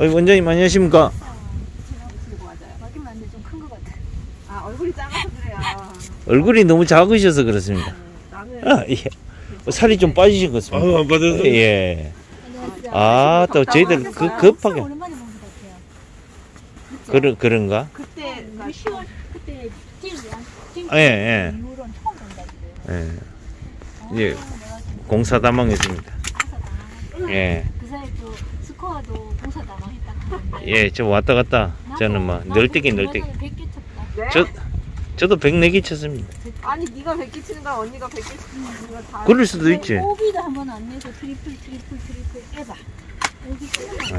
어, 원장님 안녕하십니까? 맞긴 맞는데 좀큰것 같아. 아 얼굴이 작아서 그래요. 얼굴이 너무 작으셔서 그렇습니다. 나는 아, 예. 어, 살이 좀 빠지신 것 같습니다. 안 받아서. 예. 안녕하세요. 아, 또 저희들 그 급하게. 오랜만에 본것 같아요. 그쵸? 그런, 그런가? 그때 우리 10월 그때 팀 예, 예. 이후로는 처음 본다 지금. 예. 아, 예. 내가 지금 공사다망했습니다. 공사다. 예. 그 사이 또 스코어도. 예, 저 왔다 갔다. 저는 뭐, 널뛰기, 널뛰기. 100개 쳤다. 네? 저, 저도 104개 쳤습니다. 아니 네가 백기 치는 거야 언니가 백기 치는 거야 다. 그럴 수도 있지. 오비도 한번 안 내고 트리플 트리플 트리플 해봐. 여기. 예.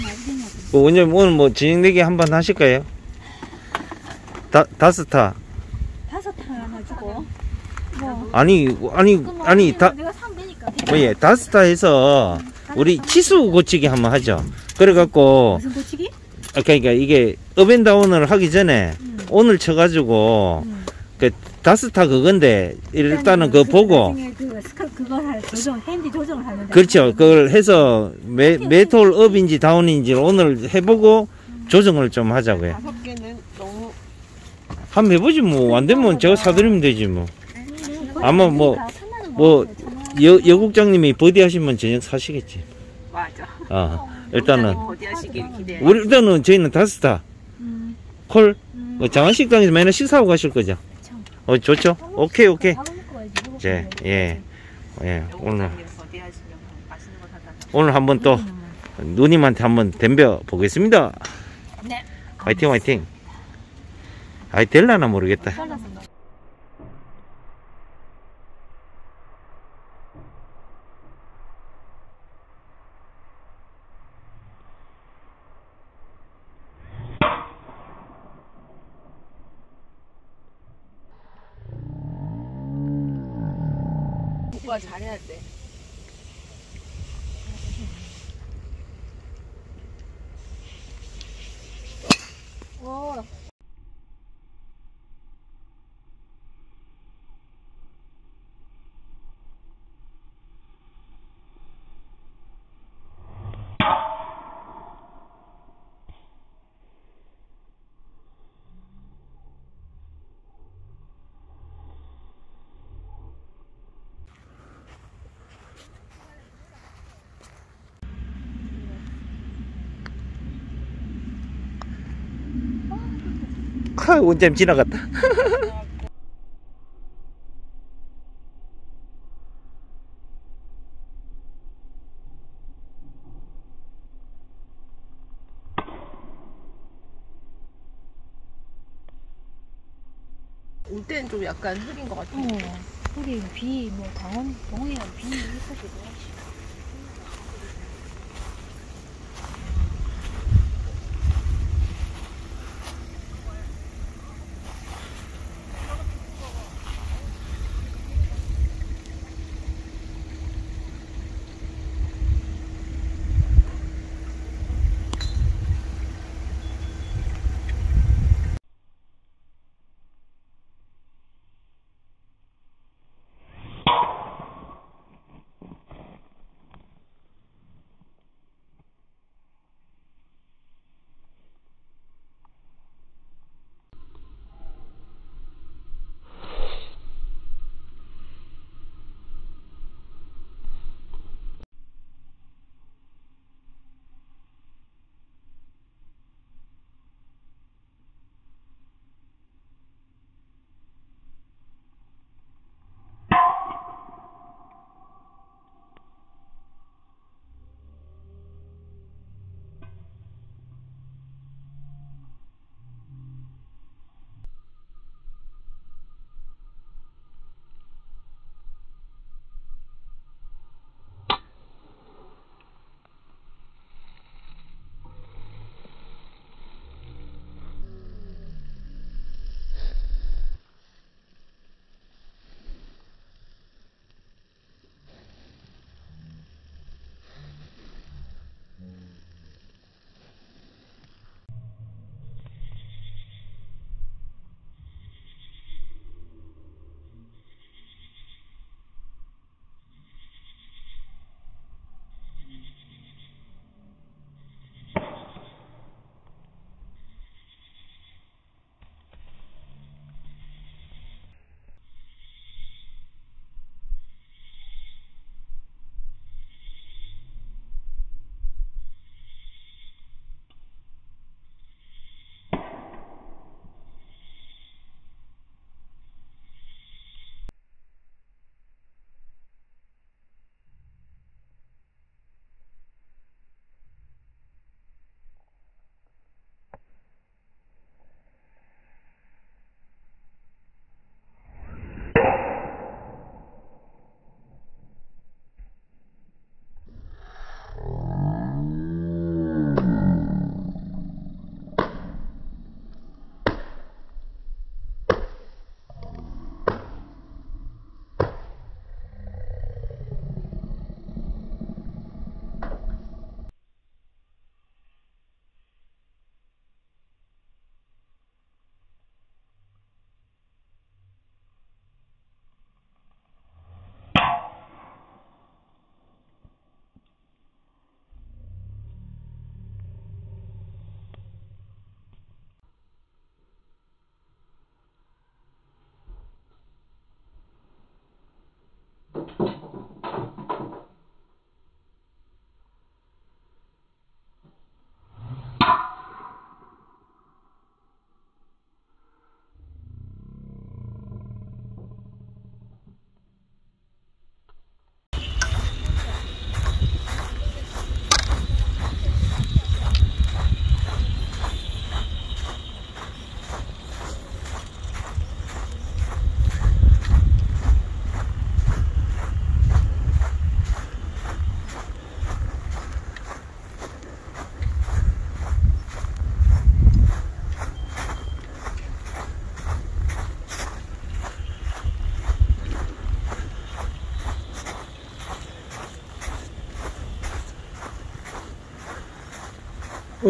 나중에 뭐, 원장님 오늘 뭐 진행되기 한번 하실까요? 다, 다스타. 다섯 탕 하나 주고. 뭐. 아니, 아니, 아니, 다, 내가 사면 되니까. 뭐, 예, 다스타에서 우리 치수 고치기 한번 하죠. 그래갖고, 무슨 고치기? 아, 그러니까 이게 업앤다운을 하기 전에 음. 오늘 쳐가지고, 음. 그 다스타 그건데, 일단은 그거 보고, 나중에 그 스카 그걸 할 조정 핸디 조정을 하는데. 그렇죠. 그걸 해서 매, 메톨 업인지 다운인지 오늘 해보고 조정을 좀 하자고요. 다섯 개는 너무 한번 해보지 뭐. 안 되면 제가 사드리면 되지 뭐. 아마 뭐- 뭐, 여, 여국장님이 버디 하시면 저녁 사시겠지. 맞아. 아, 일단은. 버디하시길 기대. 우리 일단은 저희는 다스타, 음, 콜, 음. 뭐 장안식당에서 맨날 식사하고 가실 거죠? 어, 좋죠? 오케이, 오케이. 제, 예, 예, 오늘, 버디하시면 거 사다. 오늘 한번 또 누님한테 한번 덤벼 보겠습니다. 네. 화이팅, 화이팅. 아이, 될라나 모르겠다. 오빠 잘해야 돼. 어, 하, 원점 지나갔다. 올 때는 좀 약간 흐린 것 같아. 어, 우리 비, 뭐, 강원, 동해안 비 이쁘기도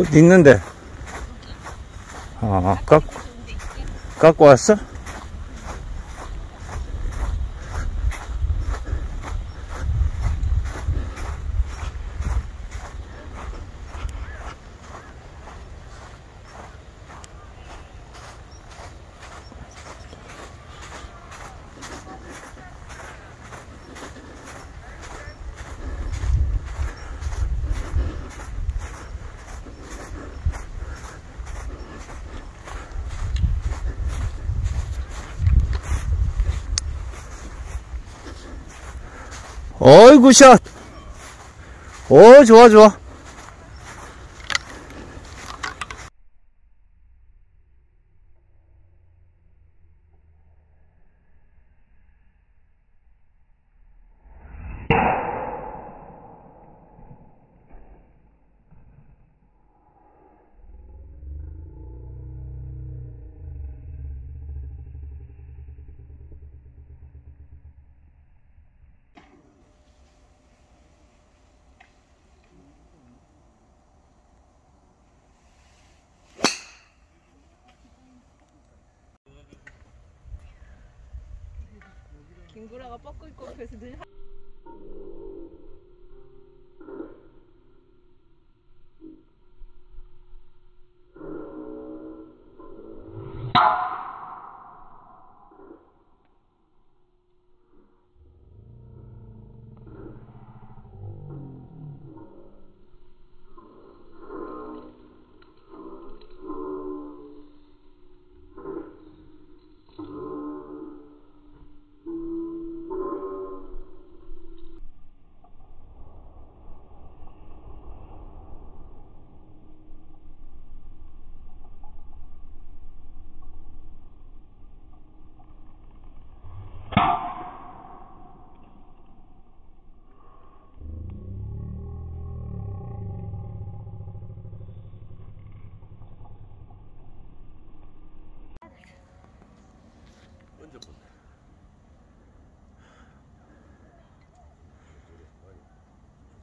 어디 있는데? 아, 갖고, 갖고 왔어? 어이구, 샷! 오, 좋아, 좋아. 뻗고 있고 그래서 늘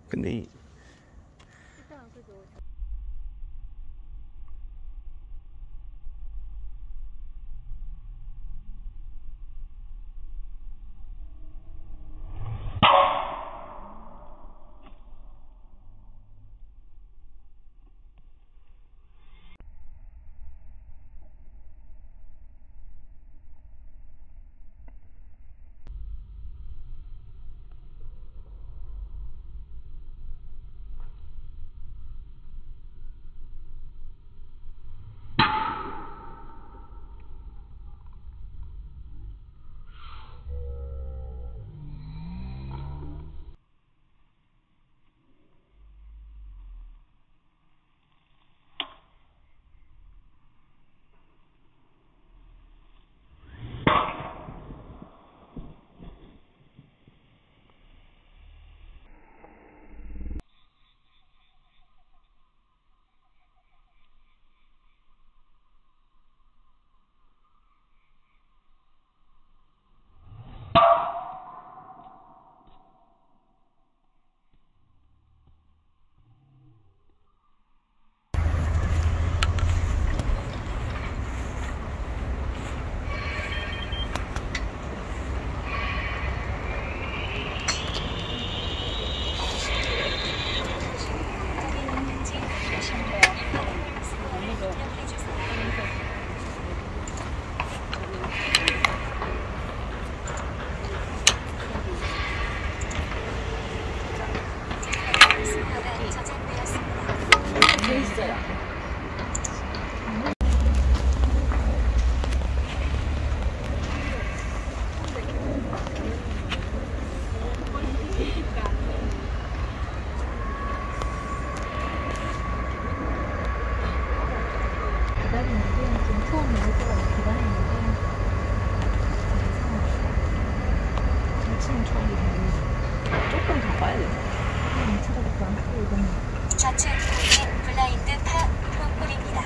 근데 이, 이거는 좌측 우측 블라인드 파 프로폴입니다.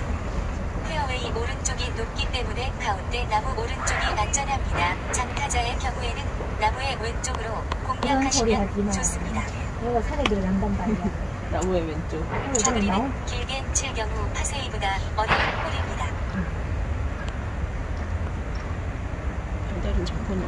페어웨이 오른쪽이 높기 때문에 가운데 나무 오른쪽이 안전합니다. 장타자의 경우에는 나무의 왼쪽으로 공략하시면 마. 좋습니다. 내가 사례기를 난단 말이야 나무의 왼쪽. 차거리는 길게 쳤을 경우 파세이보다 어려운 홀입니다. 별다른 정보는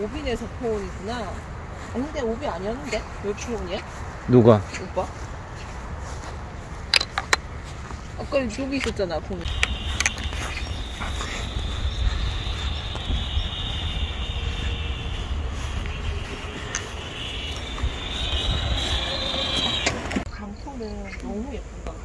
오빈에서 포온이구나. 아닌데 오비 아니었는데 왜 포온이야? 누가? 오빠? 아까 여기 있었잖아 포온. 강포는 너무 예쁜다.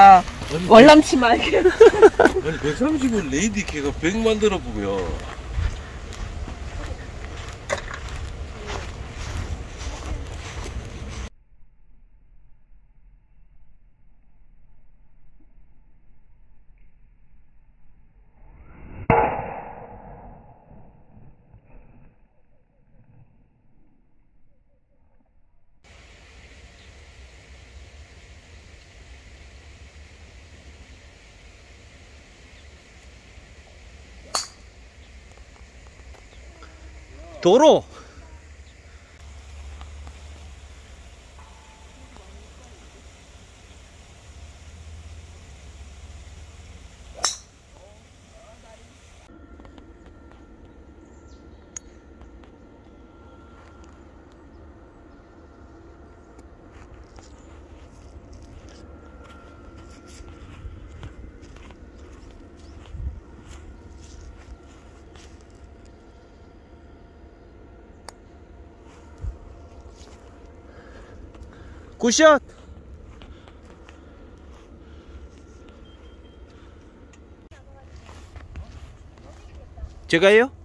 아 월남치마 이렇게. 아니 130은 레이디 걔가 100 만들어 보면 도로. 굿샷. 제가요?